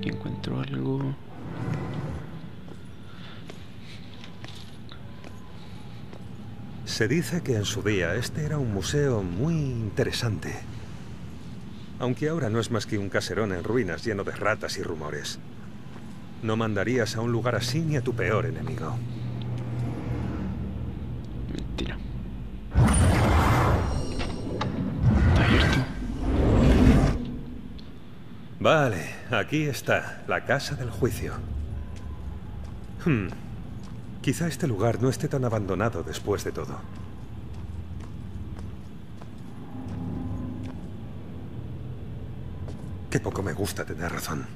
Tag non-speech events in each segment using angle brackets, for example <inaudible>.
Aquí encuentro algo. Se dice que en su día este era un museo muy interesante. Aunque ahora no es más que un caserón en ruinas lleno de ratas y rumores. No mandarías a un lugar así ni a tu peor enemigo. Mentira. Está abierto. Vale, aquí está, la casa del juicio. Hmm. Quizá este lugar no esté tan abandonado después de todo. Qué poco me gusta tener razón.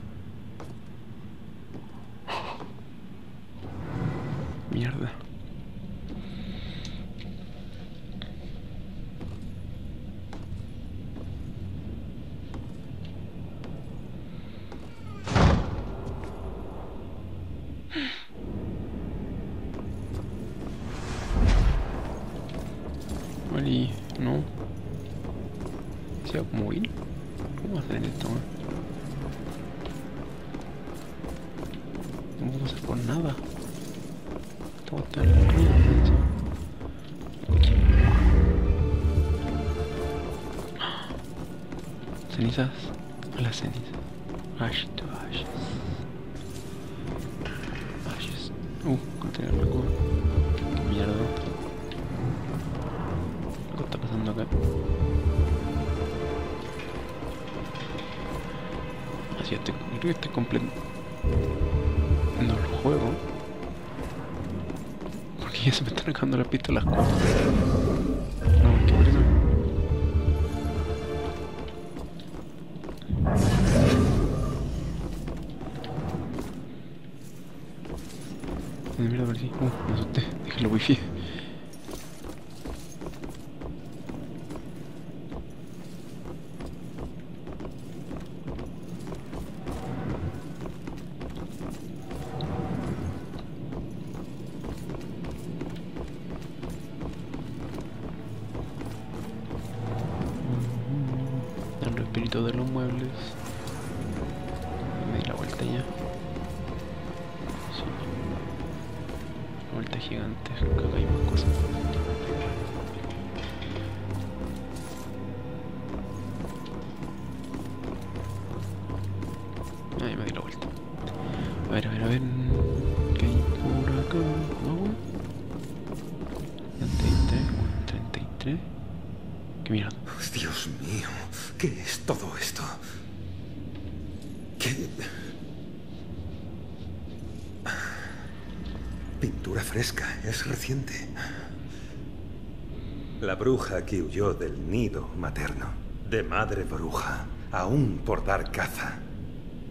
Mierda. Vale, no. ¿Se va como ir? ¿Cómo hacer esto? No puedo hacer por nada. Todo está en. Cenizas a las cenizas. Ash es reciente. La bruja que huyó del nido materno, de madre bruja, aún por dar caza,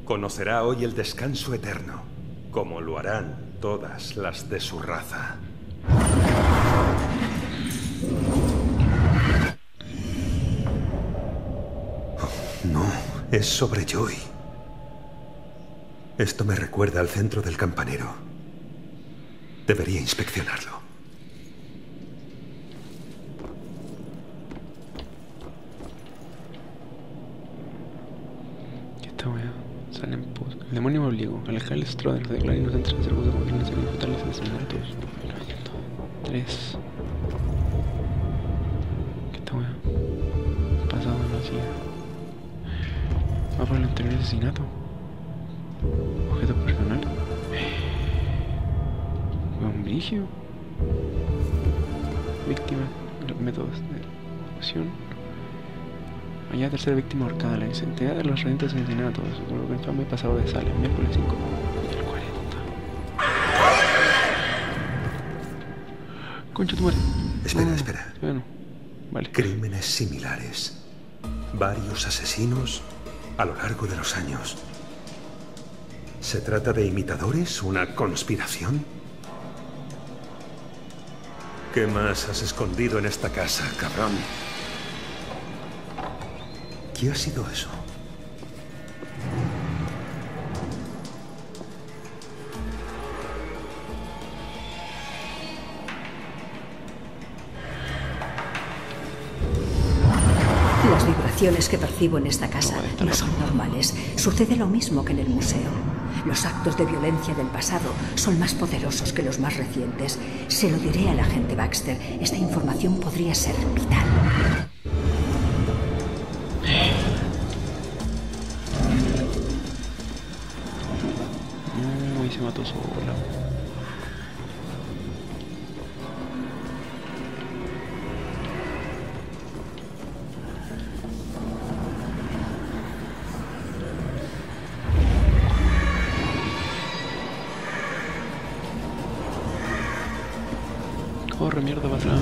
conocerá hoy el descanso eterno, como lo harán todas las de su raza. No, es sobre Joy. Esto me recuerda al centro del campanero. Debería inspeccionarlo. ¿Qué esta weá? Sale en post. El demonio me obligó. Alejar el Stroder. Se declara inocente de ser acusado de serie fatales asesinatos. 3. ¿Qué esta weá? Pasado no hacía. Va por el anterior asesinato. Vigio. Víctima. Los métodos de ejecución. Allá tercera víctima ahorcada, la identidad de los recientes asesinatos, lo infame pasado de sala, miércoles 5 del 40. Concha tu madre. Espera, No, espera. Bueno, vale. Crímenes similares. Varios asesinos a lo largo de los años. ¿Se trata de imitadores? ¿Una conspiración? ¿Qué más has escondido en esta casa, cabrón? ¿Qué ha sido eso? Las vibraciones que percibo en esta casa no son normales. Sucede lo mismo que en el museo. Los actos de violencia del pasado son más poderosos que los más recientes. Se lo diré al agente Baxter. Esta información podría ser vital. No, y se mató sola. Mierda para atrás.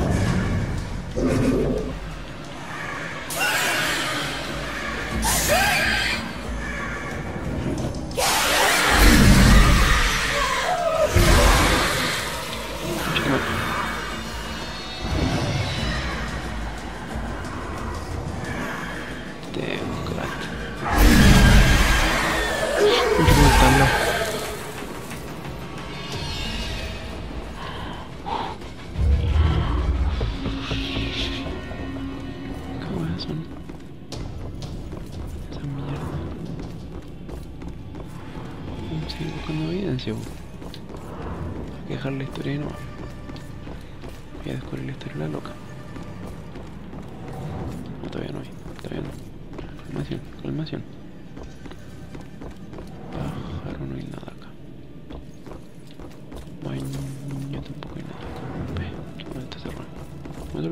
Que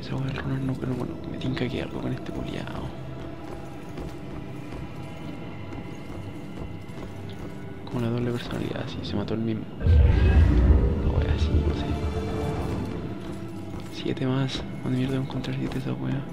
esa hueá del runner no, pero bueno, me tinca que algo con este culiao. Como la doble personalidad, así, se mató el mismo. La wea así, no sé. Siete más. ¿Dónde mierda voy a encontrar siete esa wea?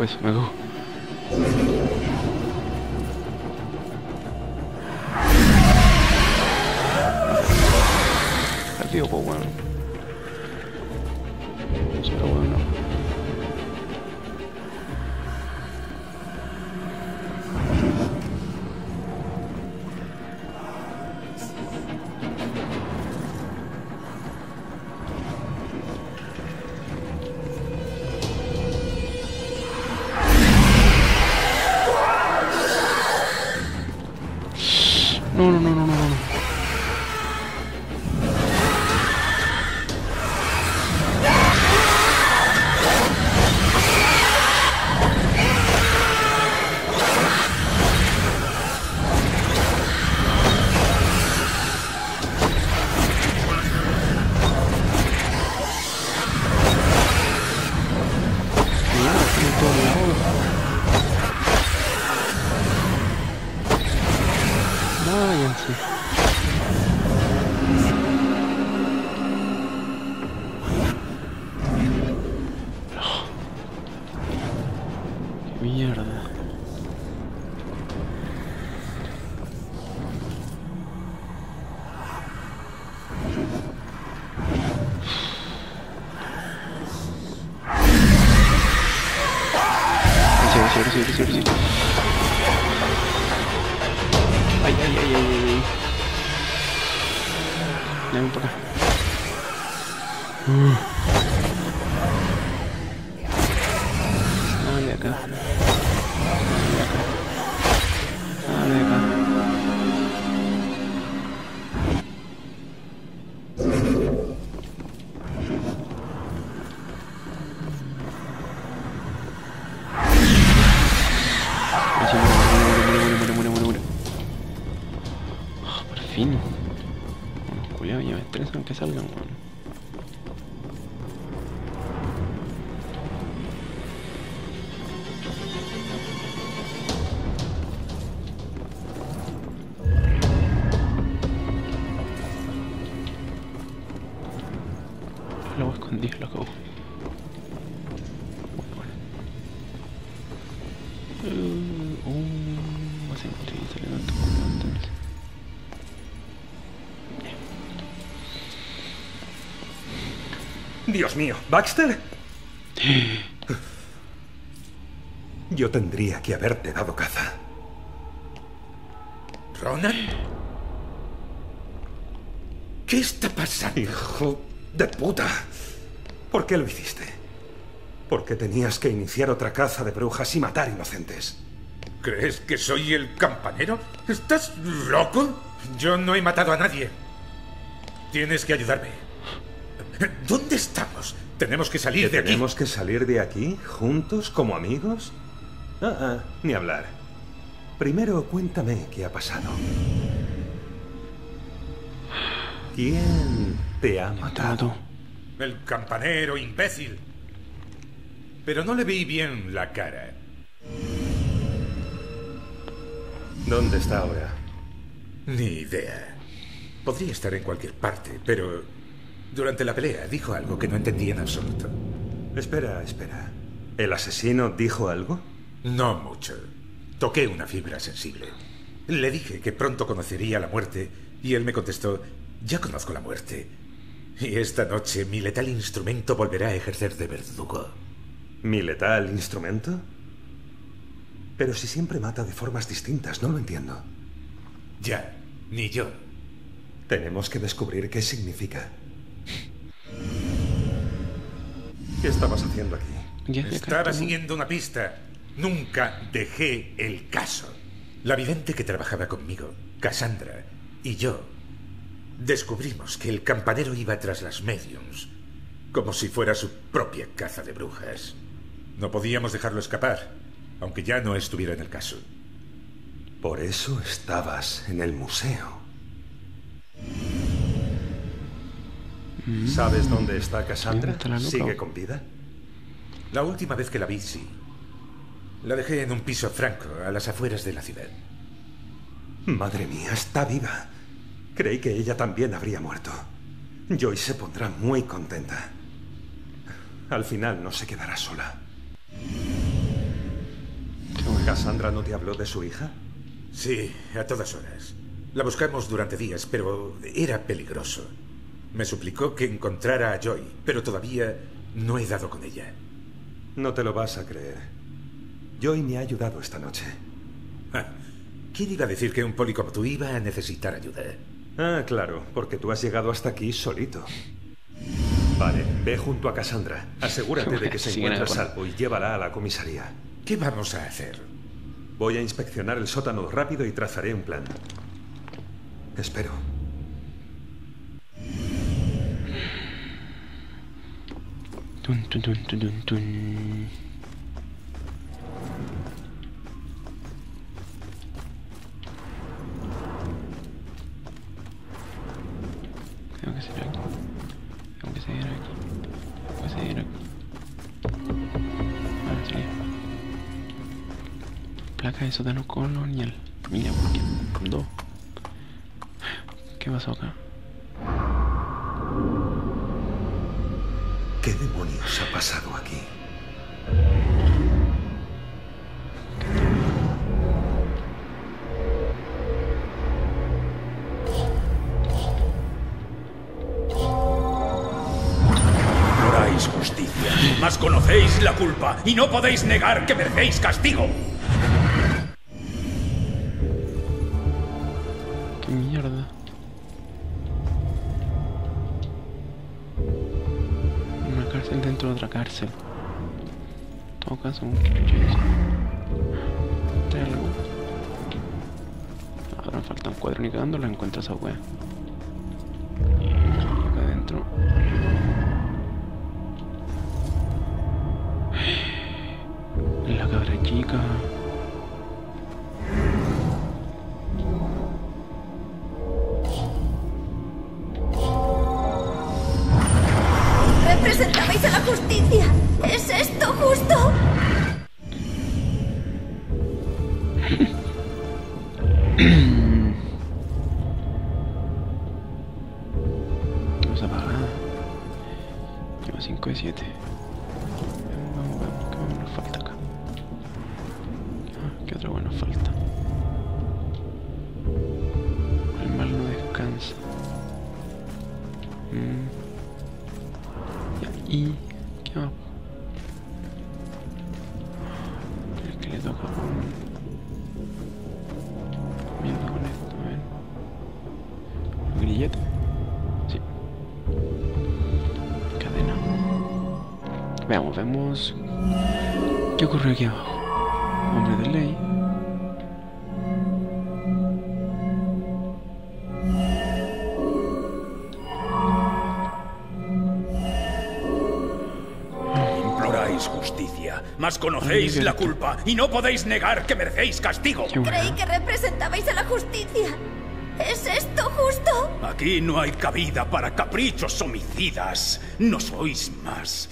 Cago eso, me fin. Bueno, cuidado, ya me que salgan. Dios mío, ¿Baxter? Yo tendría que haberte dado caza. ¿Ronan? ¿Qué está pasando? Hijo de puta. ¿Por qué lo hiciste? ¿Por qué tenías que iniciar otra caza de brujas y matar inocentes? ¿Crees que soy el campanero? ¿Estás loco? Yo no he matado a nadie. Tienes que ayudarme. ¿Dónde estamos? Tenemos que salir ¿Que de aquí. ¿Tenemos que salir de aquí juntos como amigos? Ah, ah, ni hablar. Primero cuéntame qué ha pasado. ¿Quién te ha matado? El campanero, imbécil. Pero no le vi bien la cara. ¿Dónde está ahora? Ni idea. Podría estar en cualquier parte, pero durante la pelea dijo algo que no entendí en absoluto. Espera, espera. ¿El asesino dijo algo? No mucho. Toqué una fibra sensible. Le dije que pronto conocería la muerte y él me contestó, ya conozco la muerte. Y esta noche mi letal instrumento volverá a ejercer de verdugo. ¿Mi letal instrumento? Pero si siempre mata de formas distintas, no lo entiendo. Ya, ni yo. Tenemos que descubrir qué significa. ¿Qué estabas haciendo aquí? Ya Estaba siguiendo una pista. Nunca dejé el caso. La vidente que trabajaba conmigo, Cassandra, y yo descubrimos que el campanero iba tras las mediums, como si fuera su propia caza de brujas. No podíamos dejarlo escapar, aunque ya no estuviera en el caso. Por eso estabas en el museo. ¿Sabes dónde está Cassandra? ¿Sigue con vida? La última vez que la vi, sí. La dejé en un piso franco, a las afueras de la ciudad. Madre mía, está viva. Creí que ella también habría muerto. Joy se pondrá muy contenta. Al final no se quedará sola. ¿Cassandra no te habló de su hija? Sí, a todas horas. La buscamos durante días, pero era peligroso. Me suplicó que encontrara a Joy, pero todavía no he dado con ella. No te lo vas a creer. Joy me ha ayudado esta noche. Ja, ¿Quién iba a decir que un poli como tú iba a necesitar ayuda? Ah, claro, porque tú has llegado hasta aquí solito. Vale, ve junto a Cassandra. Asegúrate de que <laughs> se encuentra a salvo y llévala a la comisaría. ¿Qué vamos a hacer? Voy a inspeccionar el sótano rápido y trazaré un plan. Espero. Tun, tun, tun, tun, tun. Tengo que seguir aquí. Tengo que seguir aquí. Tengo que seguir aquí. Vale, sería. Placa de sótano colonial. Mira, ¿por qué? Dos. ¿Qué pasó acá? ¿Qué demonios ha pasado aquí? No haráis justicia. Mas conocéis la culpa y no podéis negar que merecéis castigo. Cuatro ni la encuentro esa wea. Apagada. Lleva 5 de 7. Vamos, vamos, ¿qué más nos falta acá? Ah, ¿Qué otra bueno falta? El mal no descansa. Mm. Y... ¿Qué ¿Qué ocurre aquí abajo? Hombre de ley. Imploráis justicia, mas conocéis la culpa y no podéis negar que merecéis castigo. Creí que representabais a la justicia. ¿Es esto justo? Aquí no hay cabida para caprichos homicidas. No sois más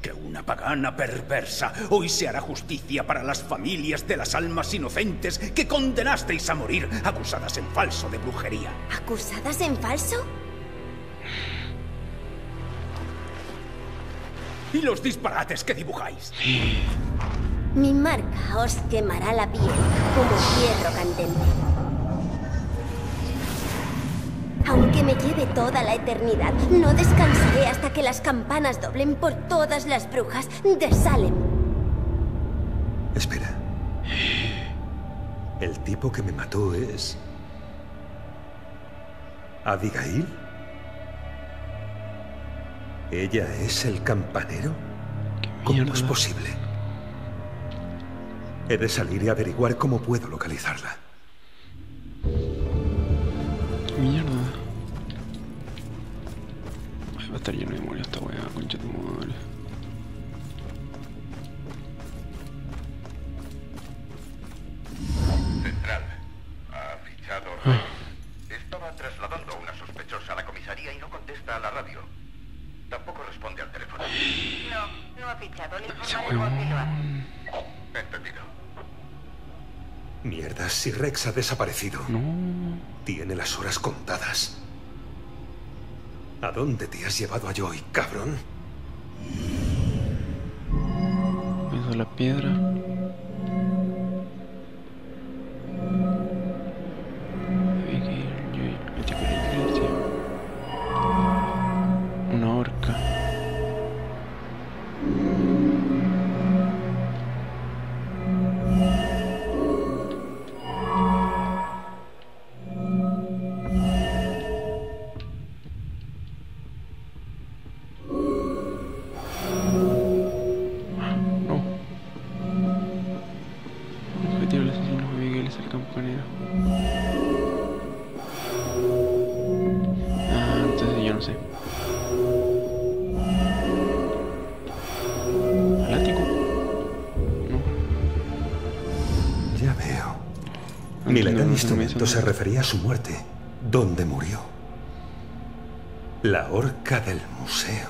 que una pagana perversa. Hoy se hará justicia para las familias de las almas inocentes que condenasteis a morir acusadas en falso de brujería. ¿Acusadas en falso? Y los disparates que dibujáis. Mi marca os quemará la piel como hierro candente. Aunque me lleve toda la eternidad, no descansaré hasta que las campanas doblen por todas las brujas de Salem. Espera. El tipo que me mató es... ¿Abigail? ¿Ella es el campanero? ¿Cómo es posible? He de salir y averiguar cómo puedo localizarla. ¿Qué mierda? Estar lleno de memoria esta weá, concha de madre. Central. Ha fichado Reyes. Estaba trasladando a una sospechosa a la comisaría y no contesta a la radio. Tampoco responde al teléfono. No, no ha fichado. Le informaremos. Entendido. Mierda, si Rex ha desaparecido. No. Tiene las horas contadas. ¿A dónde te has llevado a Joy, cabrón? Eso la piedra. Mi no instrumento se refería a su muerte. ¿Dónde murió? La horca del museo.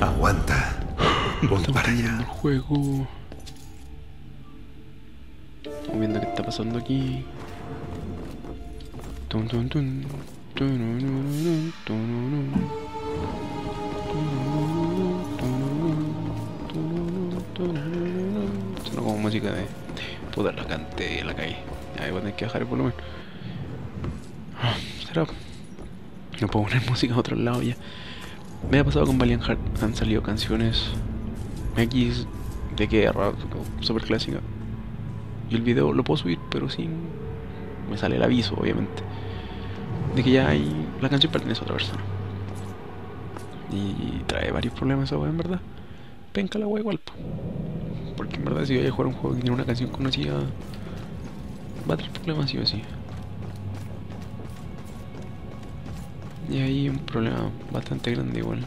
Aguanta. Voy Estamos para terminando el allá. juego. Estamos viendo qué está pasando aquí. Tun, tun, tun. Música de puta la canté en la calle. Ahí voy a tener que bajar el volumen. Ah, Será. No puedo poner <laughs> música a otro lado ya. Me ha pasado con Valiant Heart. Han salido canciones X de guerra, super clásica. Y el video lo puedo subir, pero sin. Me sale el aviso, obviamente. De que ya hay. La canción pertenece a otra persona. Y trae varios problemas esa en verdad. Penca la wea igual. Porque en verdad, si voy a jugar un juego que tiene una canción conocida, va a tener problemas, sí o sí. Y hay un problema bastante grande igual.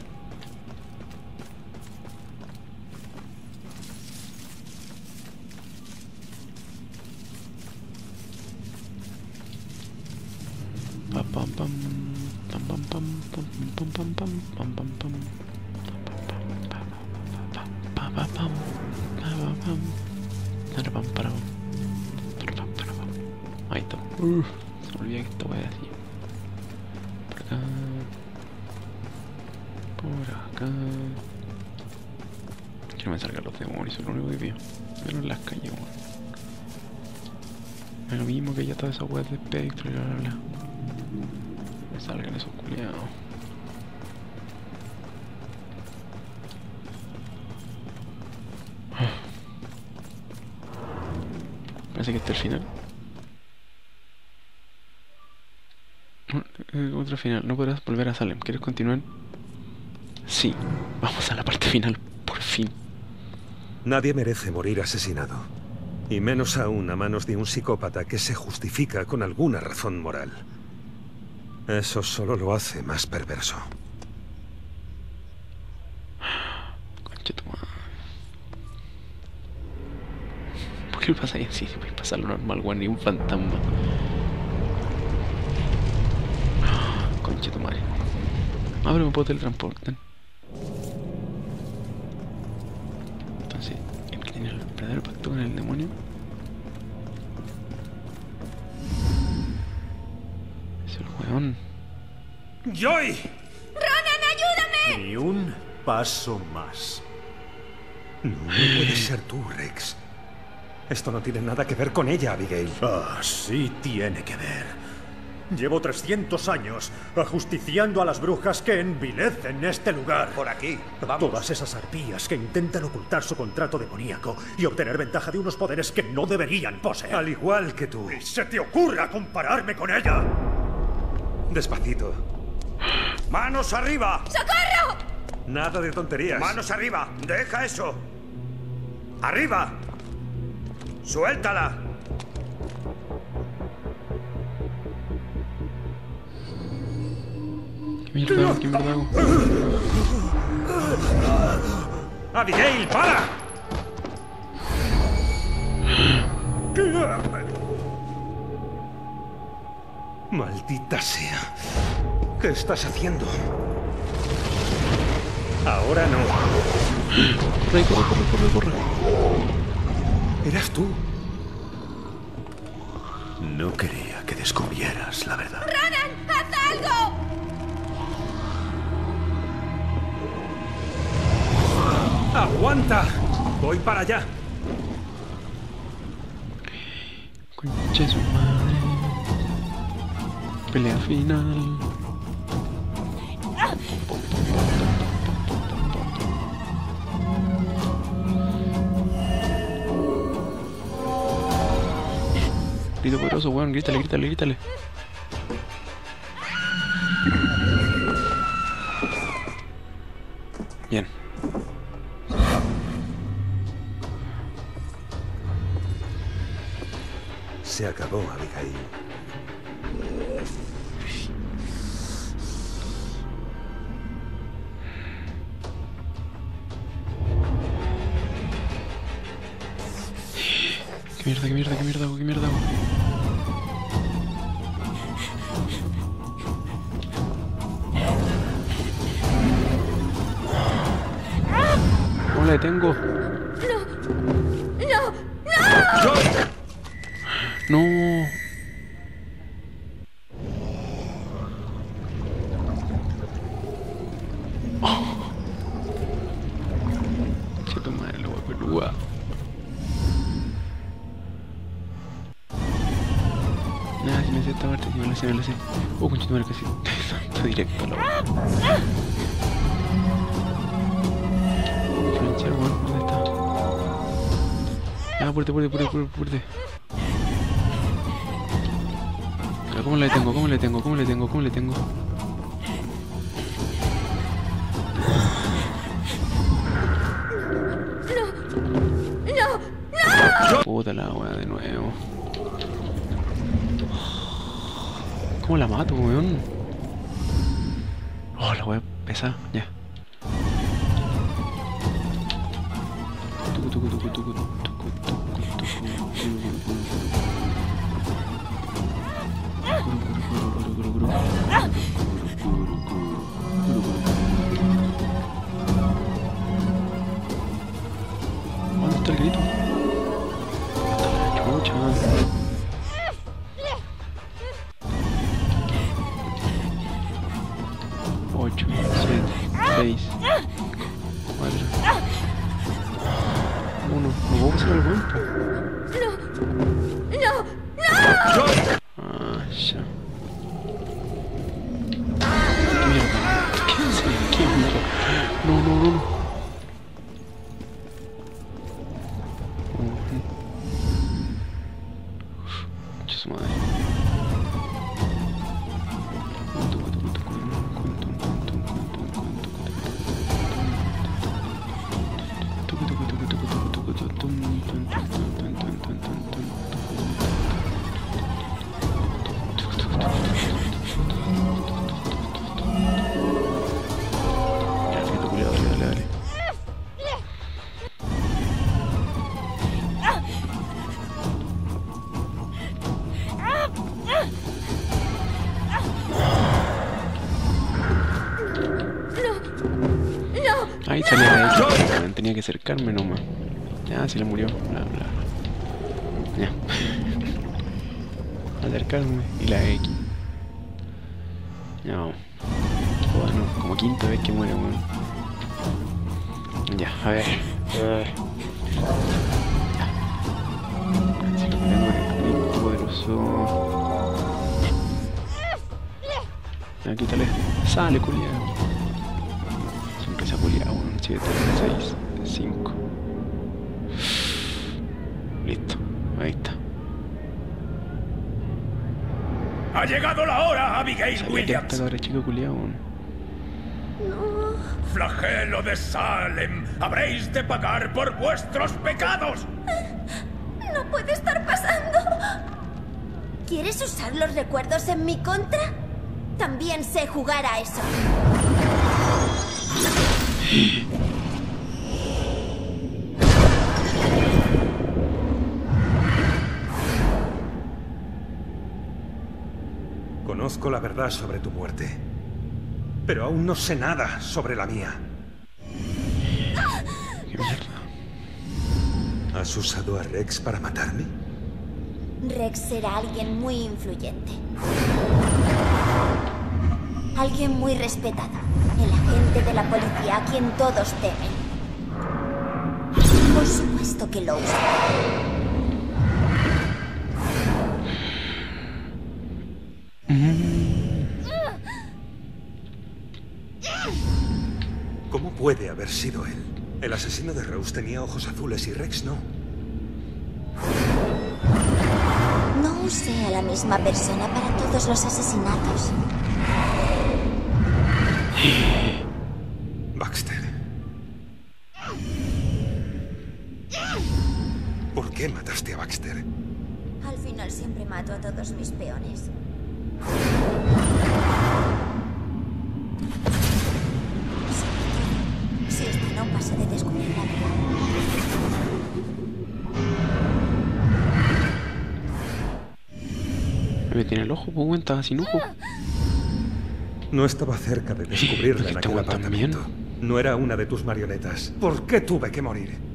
Parece que este es el final. Eh, Otro final. No podrás volver a Salem. ¿Quieres continuar? Sí. Vamos a la parte final. Por fin. Nadie merece morir asesinado. Y menos aún a manos de un psicópata que se justifica con alguna razón moral. Eso solo lo hace más perverso. <sighs> Concha tu madre. Qué pasa ahí así? Si puede pasar lo normal, weón. Ni un fantasma. Concha tu madre. Ah, pero me puedo teletransportar. Entonces, el que tiene el verdadero pacto con el demonio. Es el weón. ¡Joy! ¡Ronan, ayúdame! Ni un paso más. No, no puede ser tú, Rex. Esto no tiene nada que ver con ella, Abigail. Ah, sí tiene que ver. Llevo 300 años ajusticiando a las brujas que envilecen este lugar. Por aquí. Vamos. Todas esas arpías que intentan ocultar su contrato demoníaco y obtener ventaja de unos poderes que no deberían poseer. Al igual que tú. ¡Ni se te ocurra compararme con ella! Despacito. ¡Manos arriba! ¡Socorro! Nada de tonterías. ¡Manos arriba! ¡Deja eso! ¡Arriba! ¡Suéltala! ¿Qué mierda hago? ¿Qué mierda hago? ¡Abigail, para! Maldita sea. ¿Qué estás haciendo? Ahora no. Corre, corre, corre, corre, corre. Eras tú. No quería que descubrieras la verdad. ¡Ronan, haz algo! ¡Aguanta! Voy para allá. Concha su madre. Pelea final. Grito poderoso, weón. Grítale, grítale, grítale. No. Oh. Nada, si me me lo sé. Oh, conchito madre, casi. <laughs> Directo, la ¿Dónde está? Ah, puerte, puerte, puerte, puerte. Apúrate. Pero ¿cómo le tengo? ¿Cómo le tengo? ¿Cómo le tengo? ¿Cómo le tengo? Puta la weá de nuevo. ¿Cómo la mato, weón? Oh, la weá pesa, ya. Tenía que acercarme nomás. Ya, se le murió. Bla, bla. Ya. <laughs> Acercarme y la X. Ya, vamos. Bueno, como quinta vez que muere, weón. Ya, a ver. Eh. Si lo ponemos poderoso. Ya, quítale. Sale, culiado. Siempre se ha culiado, weón. 7, 6, 5. Listo, ahí está. Ha llegado la hora, Abigail Williams. chica culiado, weón. Flagelo de Salem, habréis de pagar por vuestros pecados. ¡No puede estar pasando! ¿Quieres usar los recuerdos en mi contra? También sé jugar a eso. <laughs> Conozco la verdad sobre tu muerte. Pero aún no sé nada sobre la mía. ¿Has usado a Rex para matarme? Rex será alguien muy influyente. Alguien muy respetado. El agente de la policía a quien todos temen. Por supuesto que lo usará. Puede haber sido él? El asesino de Rose tenía ojos azules y Rex no. No usé a la misma persona para todos los asesinatos. Baxter. ¿Por qué mataste a Baxter? Al final siempre mato a todos mis peones. Tiene el ojo, pues estaba sin ojo. No estaba cerca de descubrirla en aquel weón también. apartamento. No era una de tus marionetas. ¿Por qué tuve que morir?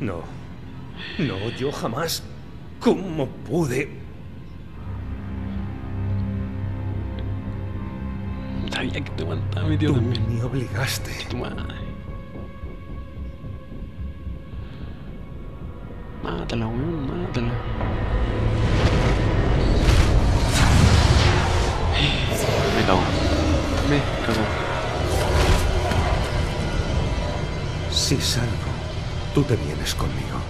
No. No. Yo jamás. ¿Cómo pude? Sabía que te aguantaba metido Tú también. me obligaste. Tu madre. Mátala, weón, mátala. Me cago. Me cago. Si salgo, tú te vienes conmigo.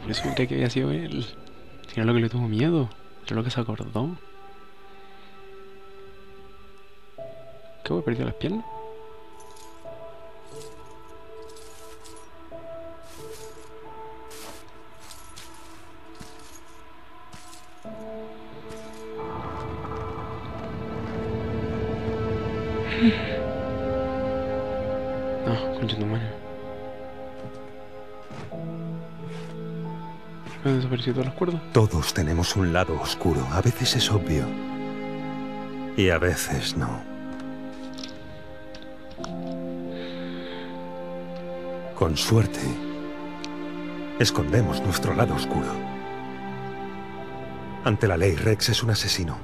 Por eso que había sido él. Era lo que le tuvo miedo. Era lo que se acordó. ¿Qué voy perdido las piernas? No, concha tu madre. ¿Han desaparecido las cuerdas? Todos tenemos un lado oscuro. A veces es obvio. Y a veces no. Con suerte, escondemos nuestro lado oscuro. Ante la ley, Rex es un asesino.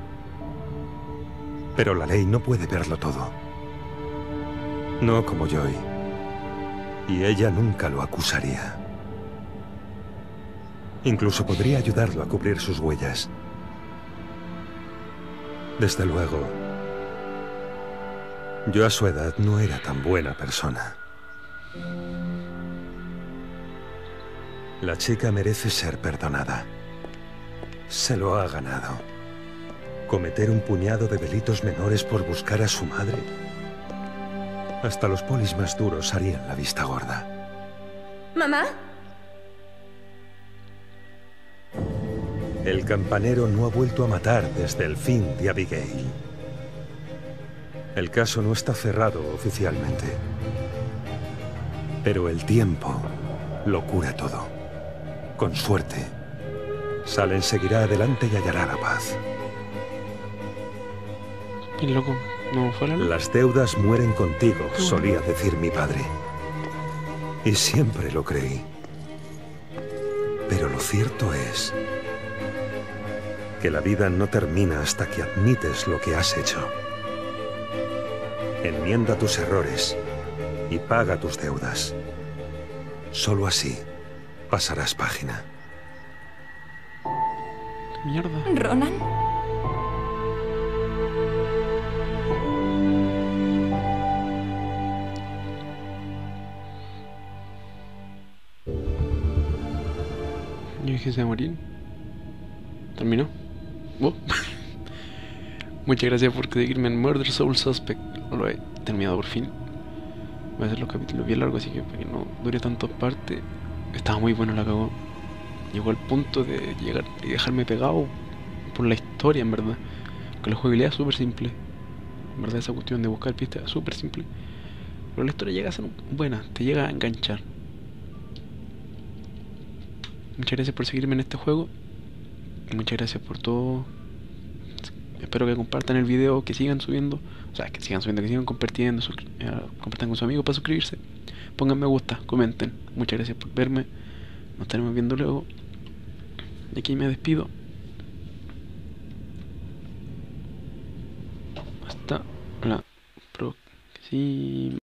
Pero la ley no puede verlo todo. No como Joy. Y ella nunca lo acusaría. Incluso podría ayudarlo a cubrir sus huellas. Desde luego, yo a su edad no era tan buena persona. La chica merece ser perdonada. Se lo ha ganado. Cometer un puñado de delitos menores por buscar a su madre. Hasta los polis más duros harían la vista gorda. ¿Mamá? El campanero no ha vuelto a matar desde el fin de Abigail. El caso no está cerrado oficialmente. Pero el tiempo lo cura todo. Con suerte, Salen seguirá adelante y hallará la paz. Y loco, no fuera. Las deudas mueren contigo, solía decir mi padre. Y siempre lo creí. Pero lo cierto es que la vida no termina hasta que admites lo que has hecho. Enmienda tus errores y paga tus deudas. Solo así pasarás página. Mierda. ¿Ronan? Yo dije se va a morir. Terminó. Oh. <laughs> Muchas gracias por seguirme en Murder Soul Suspect. Lo he terminado por fin. Voy a hacer los capítulos bien largos, así que para que no dure tantas partes. Estaba muy bueno la cagó. Llegó al punto de llegar y dejarme pegado por la historia, en verdad. Que la jugabilidad es súper simple. En verdad, esa cuestión de buscar pistas es súper simple. Pero la historia llega a ser buena, te llega a enganchar. Muchas gracias por seguirme en este juego. Muchas gracias por todo. Espero que compartan el video, que sigan subiendo. O sea, que sigan subiendo, que sigan compartiendo. eh, compartan con sus amigos para suscribirse. Pongan me gusta, comenten. Muchas gracias por verme. Nos estaremos viendo luego. Y aquí me despido. Hasta la próxima.